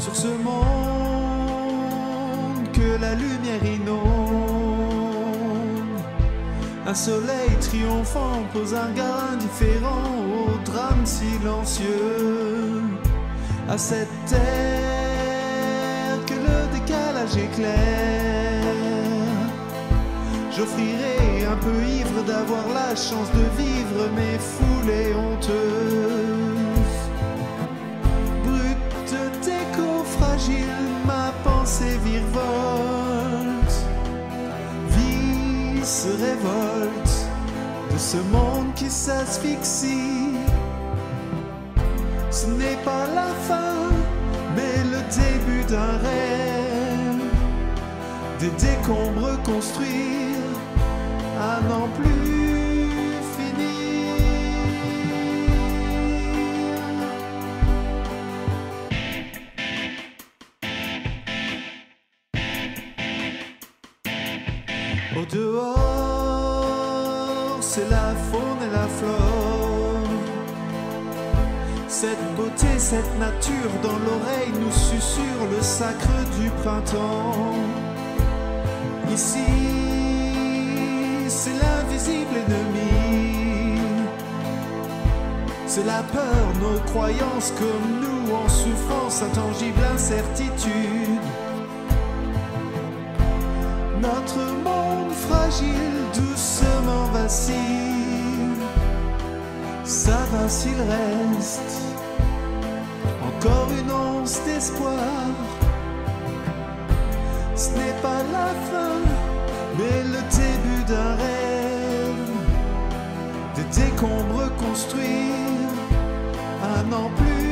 sur ce monde que la lumière inonde. Un soleil triomphant pose un regard indifférent au drame silencieux, à cette terre que le décalage éclaire. J'offrirai un peu ivre d'avoir la chance de vivre mes foulées honteuses. Virevolte. Vie se révolte de ce monde qui s'asphyxie. Ce n'est pas la fin, mais le début d'un rêve. Des décombres construire à n'en plus Au dehors, c'est la faune et la flore. Cette beauté, cette nature dans l'oreille nous susurre le sacre du printemps. Ici, c'est l'invisible ennemi. C'est la peur, nos croyances comme nous en souffrance, intangible incertitude. Notre monde fragile doucement vacille. Ça va s'il reste encore une once d'espoir. Ce n'est pas la fin, mais le début d'un rêve. Des décombres construire à n'en plus